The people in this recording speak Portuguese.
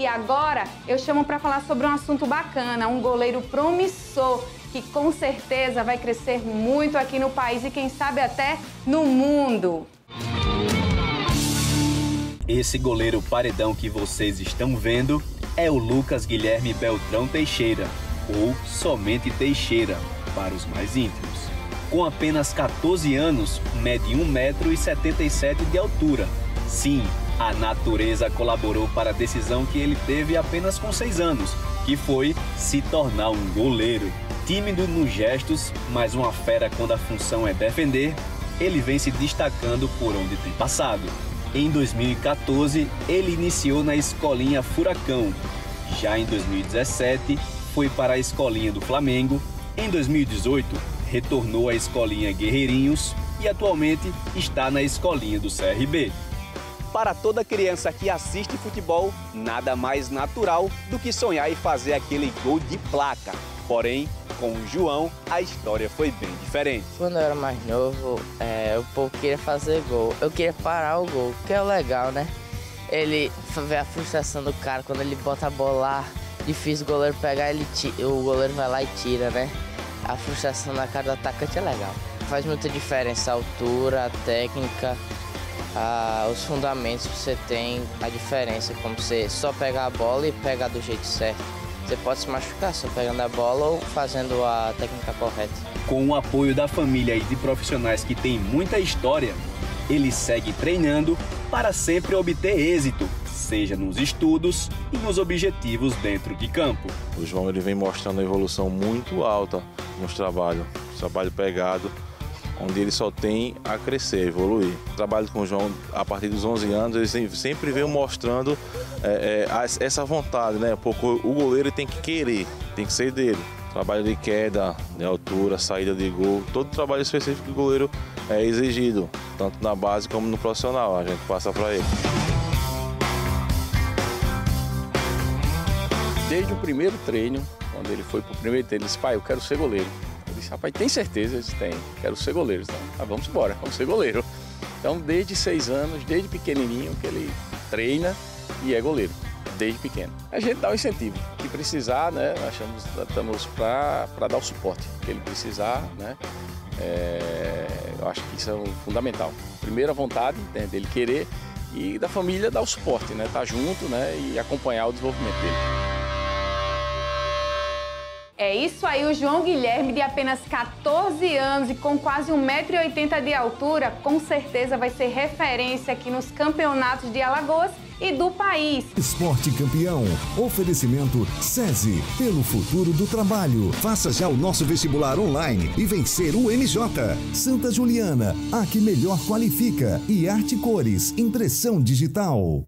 E agora eu chamo para falar sobre um assunto bacana, um goleiro promissor que com certeza vai crescer muito aqui no país e quem sabe até no mundo. Esse goleiro paredão que vocês estão vendo é o Lucas Guilherme Beltrão Teixeira, ou somente Teixeira, para os mais íntimos. Com apenas 14 anos, mede 1,77m de altura. Sim, a natureza colaborou para a decisão que ele teve apenas com 6 anos, que foi se tornar um goleiro. Tímido nos gestos, mas uma fera quando a função é defender, ele vem se destacando por onde tem passado. Em 2014, ele iniciou na escolinha Furacão. Já em 2017, foi para a escolinha do Flamengo. Em 2018, retornou à escolinha Guerreirinhos e atualmente está na escolinha do CRB. Para toda criança que assiste futebol, nada mais natural do que sonhar e fazer aquele gol de placa. Porém, com o João, a história foi bem diferente. Quando eu era mais novo, é, o povo queria fazer gol. Eu queria parar o gol, que é o legal, né? Ele vê a frustração do cara quando ele bota a bola lá, difícil o goleiro pegar, ele o goleiro vai lá e tira, né? A frustração na cara do atacante é legal. Faz muita diferença a altura, a técnica, a, os fundamentos que você tem, a diferença, como você só pegar a bola e pegar do jeito certo. Você pode se machucar só pegando a bola ou fazendo a técnica correta. Com o apoio da família e de profissionais que têm muita história, ele segue treinando para sempre obter êxito, seja nos estudos e nos objetivos dentro de campo. O João ele vem mostrando uma evolução muito alta nos trabalhos, trabalho pegado, onde ele só tem a crescer, evoluir. Trabalho com o João a partir dos 11 anos, ele sempre veio mostrando é, é, essa vontade, né? Porque o goleiro tem que querer, tem que ser dele. Trabalho de queda, de altura, saída de gol, todo trabalho específico do goleiro é exigido, tanto na base como no profissional, a gente passa para ele. Desde o primeiro treino, quando ele foi para o primeiro treino, ele disse, pai, eu quero ser goleiro disse, rapaz, tem certeza? Eles têm, quero ser goleiro. Então, ah, vamos embora, vamos ser goleiro. Então, desde seis anos, desde pequenininho, que ele treina e é goleiro, desde pequeno. A gente dá o incentivo, que precisar, né, nós estamos para dar o suporte que ele precisar, né, é, eu acho que isso é fundamental. Primeiro, a vontade né, dele querer e da família dar o suporte, né, estar tá junto né, e acompanhar o desenvolvimento dele. É isso aí, o João Guilherme, de apenas 14 anos e com quase 1,80m de altura, com certeza vai ser referência aqui nos campeonatos de Alagoas e do país. Esporte campeão. Oferecimento SESI. Pelo futuro do trabalho. Faça já o nosso vestibular online e vencer o MJ. Santa Juliana. A que melhor qualifica. E Arte Cores. Impressão digital.